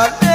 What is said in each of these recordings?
Lord.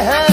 هو